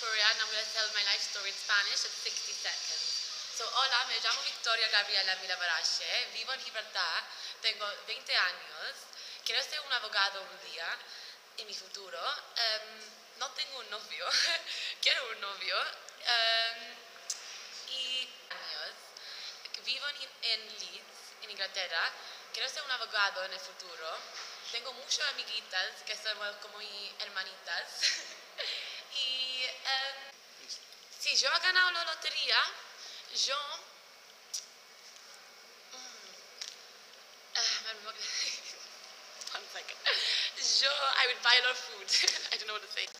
Victoria and I'm going to tell my life story in Spanish in 60 seconds. So, hola, me llamo Victoria Gabriela Milavarache, vivo en Gibraltar, tengo 20 años, quiero ser un abogado un día en mi futuro. Em, no tengo un novio, quiero un novio. Em, y años, vivo en, en Leeds, en Inglaterra, quiero ser un abogado en el futuro. Tengo muchas amiguitas que son como mis hermanitas. si yo he ganado la lotería, yo... Mm, ah. Yo, I would buy a lot of food. I don't know what to say.